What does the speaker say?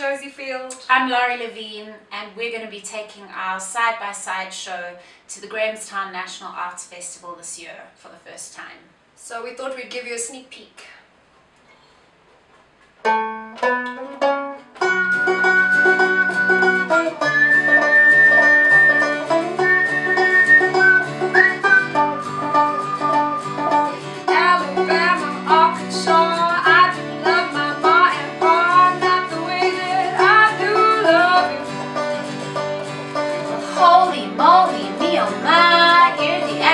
Josie Field. I'm Laurie Levine, and we're going to be taking our side by side show to the Grahamstown National Arts Festival this year for the first time. So we thought we'd give you a sneak peek. on my ear, the